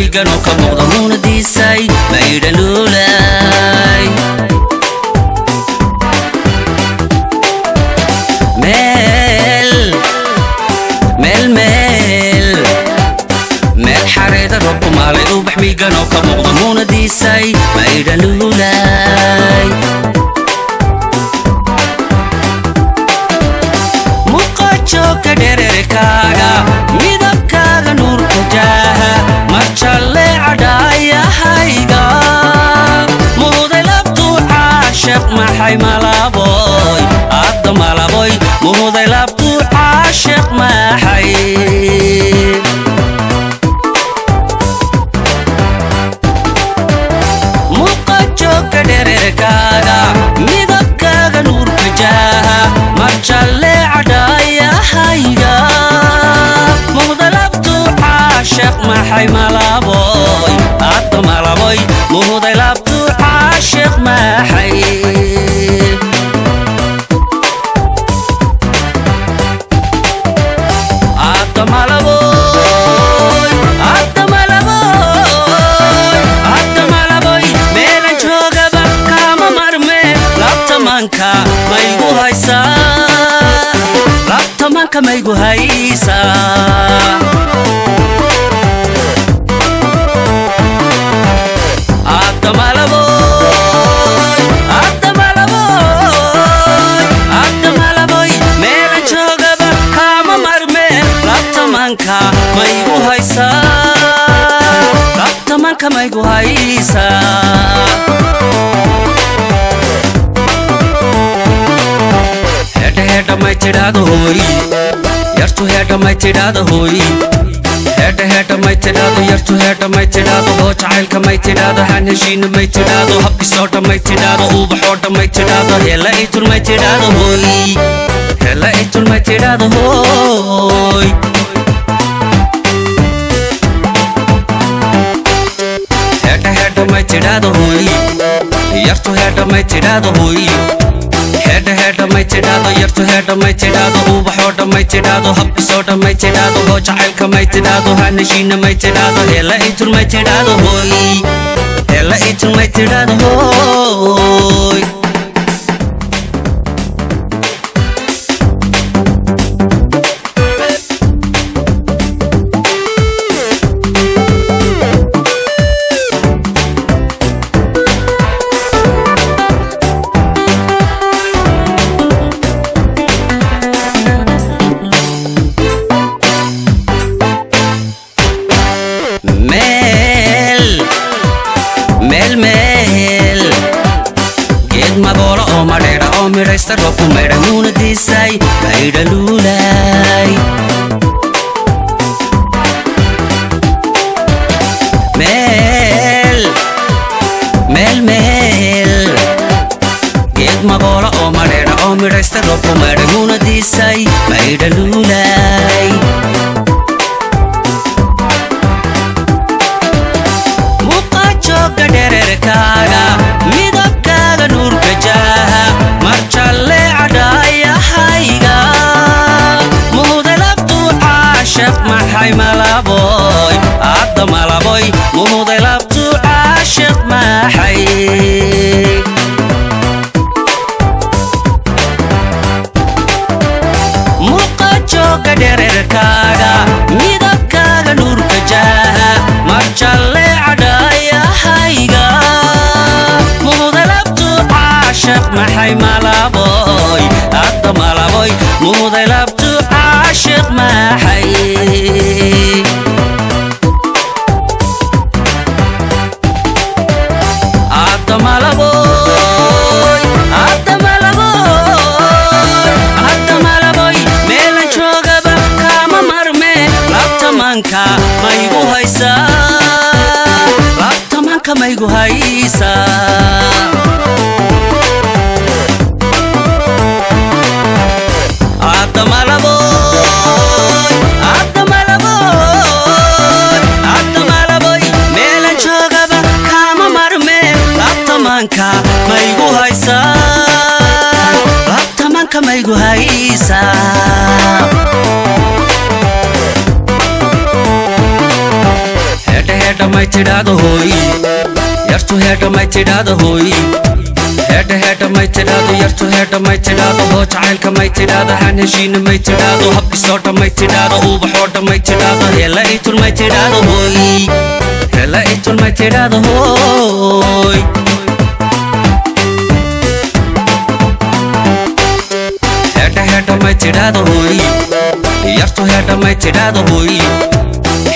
webiganoo ka muuqda muuna diisay maidhaluula caashiq maxay malaboy adda malaboy muhuday labtuu caashiq maxay muqajoogka dhererkaaga midabkaaga nuurka jaaha marjalle cadhaayahayga muhdalabtuu caashiq maxay malaboy adda malaboy muhuday labtuu caashiq maxay labtamanka maygu haysaa labtamanka maygu haysaa hedha hedha may tidhaahdo hooy yartu hedha may tidhaahdo hooy hedha hedha may tidhaahdo yartu hedha may tidhaahdo hoo jacaylka may tidhaahdo han heshiina may tidhaahdo habkisoodha may itul may tidhaahdo hooy hela itul may tidhaahdo hooy hedha hedha may tidhaahdo hooy yartu hedha may tidhaahdo hooy hedha hedha may tidhaahdo yartu hedha may tidhaahdo uubaxoodha may tidhaahdo habkisoodha may tidhaahdo hoo jacaylka may tidhaahdo hanheshiina may tidhaahdo hela itul may tidhaahdo hooy hela itul may tidhaahdo hooy meel geed magoolo oo madheedha oo midhaysta roobku maydha muuna diisay maydha luulay meel meel geed magoolo oo madheedha oo midhaysta roobku caashiq maxay malaboy adda malaboy muhdalabtuu caashiq maxay muqajoogga dhererkaaga midabkaaga nuurka jaaha marjalle cadhaayahayga muhdalabtuu caashiq maxay malaboy adda malaboy muhdalabtuu caashiq maxay labtamanka maygu haysaa labtamanka maygu haysaa may tidhaahdo hooy yartu heedha may tidhaahdo hooy heedha heedha may tidhaahdo yartu heedha may tidhaahdo hoo jacaylka may tidhaahdo han heshiina may tidhaahdo habkisoodha may tidhaahdo ubaxoodha may tidhaahdo hela itun may tidhaahdo hooy hela itun may tidhaahdo hooy मैं चिढ़ा होई यार तो head मैं चिढ़ा होई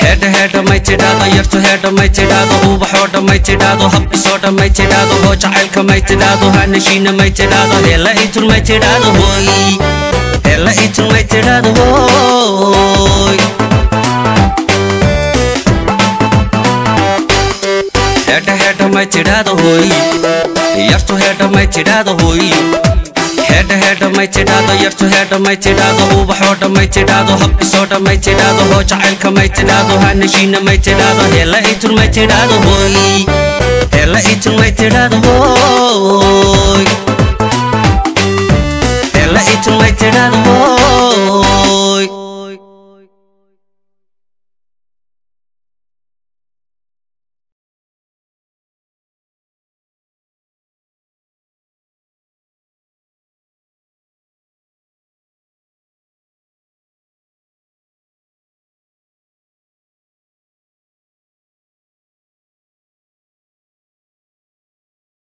head head मैं चिढ़ा दो यार तो हेड मैं चिढ़ा दो ऊपर हॉट मैं चिढ़ा दो हब सॉट मैं चिढ़ा दो हो चाइल्ड का मैं चिढ़ा दो है नशीन मैं चिढ़ा दो हेला इचुर मैं चिढ़ा दो होई हेला इचुर मैं चिढ़ा दो होई हेड हेड मैं चिढ़ा दो होई यार तो हेड मैं चिढ़ा दो होई hedha hedha may tidhaado yartu hedha may tidhaado ubaxoodha may tidhaado habkisoodha may tidhaado hoo jacaylka may tidhaado hanashiina may tidhaado heella itun may tidhaado hoy heella itun may tidhaado hoy heella itun may tidhaado hoy